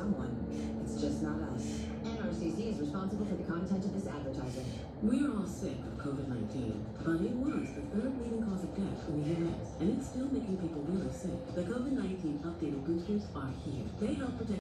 someone. It's just not us. NRCC is responsible for the content of this advertising. We're all sick of COVID-19, but it was the third leading cause of death in the U.S., and it's still making people really sick. The COVID-19 updated boosters are here. They help protect